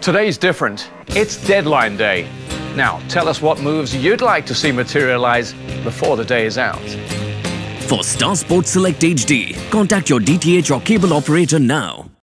Today's different. It's deadline day. Now, tell us what moves you'd like to see materialize before the day is out. For Star Sports Select HD, contact your DTH or cable operator now.